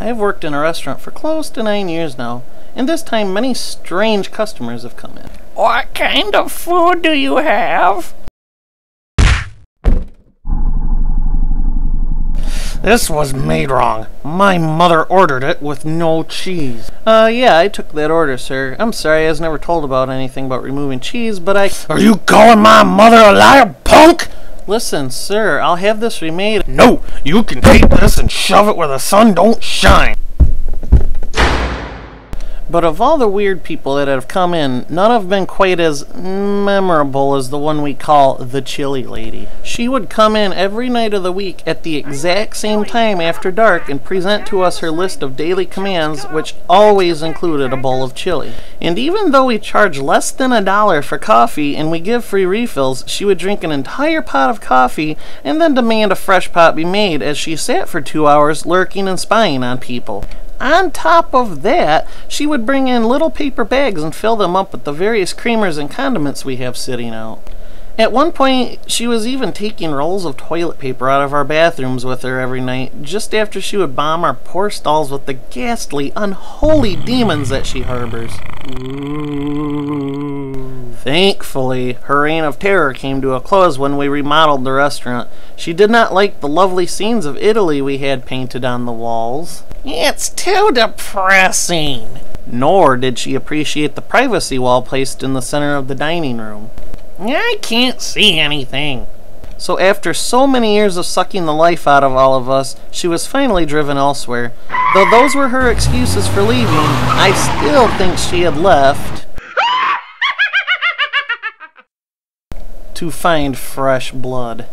I have worked in a restaurant for close to nine years now, and this time many strange customers have come in. What kind of food do you have? This was made wrong. My mother ordered it with no cheese. Uh, yeah, I took that order, sir. I'm sorry, I was never told about anything about removing cheese, but I. Are you calling my mother a liar, punk? Listen, sir, I'll have this remade. No, you can take this and shove it where the sun don't shine. But of all the weird people that have come in, none have been quite as memorable as the one we call the Chili Lady. She would come in every night of the week at the exact same time after dark and present to us her list of daily commands, which always included a bowl of chili. And even though we charge less than a dollar for coffee and we give free refills, she would drink an entire pot of coffee and then demand a fresh pot be made as she sat for two hours lurking and spying on people. On top of that, she would bring in little paper bags and fill them up with the various creamers and condiments we have sitting out. At one point, she was even taking rolls of toilet paper out of our bathrooms with her every night, just after she would bomb our poor stalls with the ghastly, unholy demons that she harbors. Thankfully, her reign of terror came to a close when we remodeled the restaurant. She did not like the lovely scenes of Italy we had painted on the walls. It's too depressing. Nor did she appreciate the privacy wall placed in the center of the dining room. I can't see anything. So after so many years of sucking the life out of all of us, she was finally driven elsewhere. Though those were her excuses for leaving, I still think she had left to find fresh blood.